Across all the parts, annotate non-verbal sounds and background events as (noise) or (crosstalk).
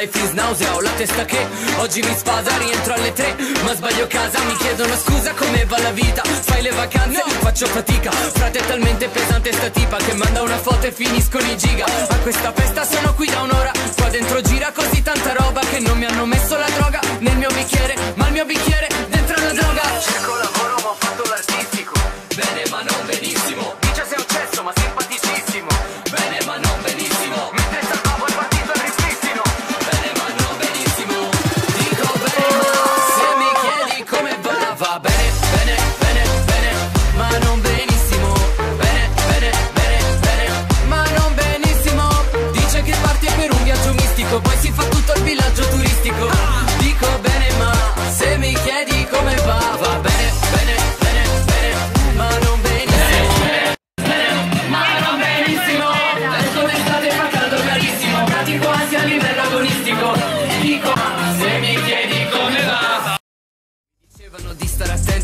life is nausea Ho la testa che oggi mi sfasa Rientro alle tre, ma sbaglio casa Mi chiedono scusa come va la vita? Fai le vacanze, faccio fatica. Frate è talmente pesante sta tipa Che manda una foto e finiscono i giga. A questa festa sono qui da un'ora. Qua dentro gira così tanta roba Che non mi hanno messo la droga nel mio bicchiere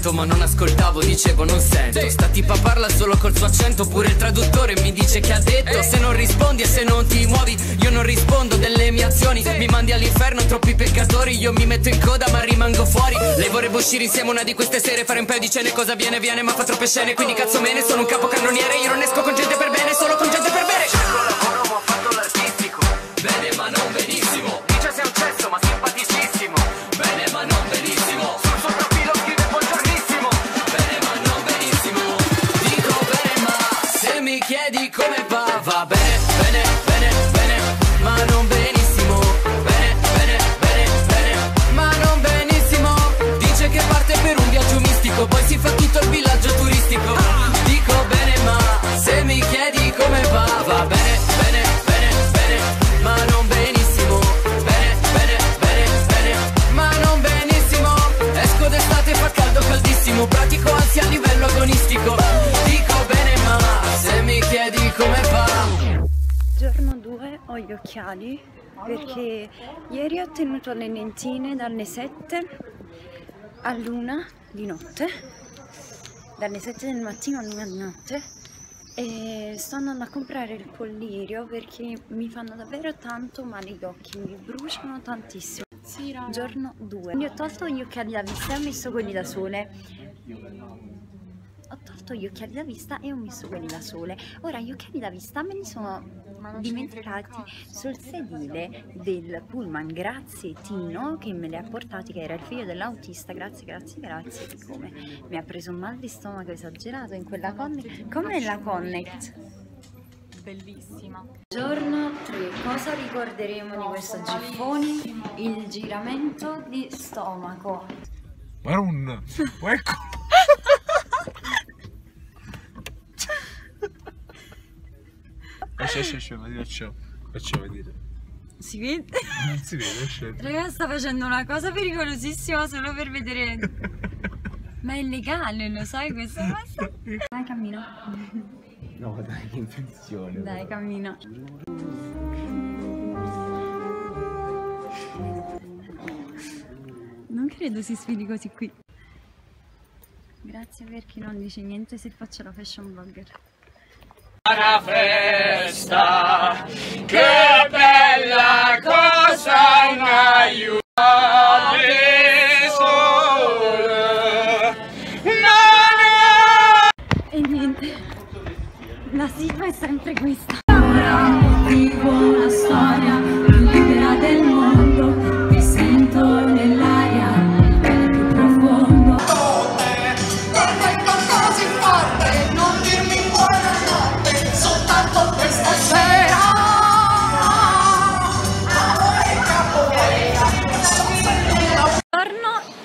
attento ma non ascoltavo, dicevo non sento. Sta tipa parla solo col suo accento Pure il traduttore mi dice che ha detto Se non rispondi e se non ti muovi Io non rispondo delle mie azioni. Mi mandi all'inferno troppi peccatori Io mi metto in coda ma rimango fuori. Lei vorrebbe uscire insieme una di queste sere Fare un paio di cene cosa viene viene ma fa troppe scene. Quindi cazzo me ne sono un capocannoniere Io non esco con gente per bene solo con gente chiedi come va Va bene, gli occhiali perché ieri ho tenuto le lentine dalle 7 all'una di notte, dalle 7 del mattino all'una di notte e sto andando a comprare il collirio perché mi fanno davvero tanto male gli occhi, mi bruciano tantissimo. Giorno 2. Quindi ho tolto gli occhiali da vista e ho messo quelli da sole. Ho tolto gli occhiali da vista e ho messo quelli da sole. Ora gli occhiali da vista me li sono dimenticati sul sedile del pullman. Grazie Tino che me li ha portati, che era il figlio dell'autista. Grazie, grazie, grazie. Come mi ha preso un mal di stomaco esagerato in quella Connect. Come la Connect? Bellissima. Giorno 3, cosa ricorderemo di questo giffoni? Il giramento di stomaco. Marun, (laughs) ecco. Esce, esce, esce, vedete, faccio, faccio vedere. Si vede? Non si vede, esce. Raga, sta facendo una cosa pericolosissima solo per vedere. Ma è illegale, lo sai questa cosa? Dai, cammino. No, dai, che infezione. Dai, cammina. Non credo si sfidi così qui. Grazie per chi non dice niente se faccio la fashion blogger. Una festa, che bella cosa un aiuto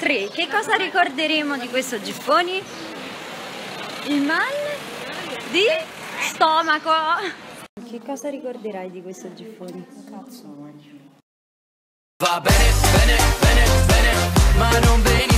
3, che cosa ricorderemo di questo Giffoni? Il mal di stomaco. Che cosa ricorderai di questo Giffoni? Va bene, bene, bene, bene Ma non bene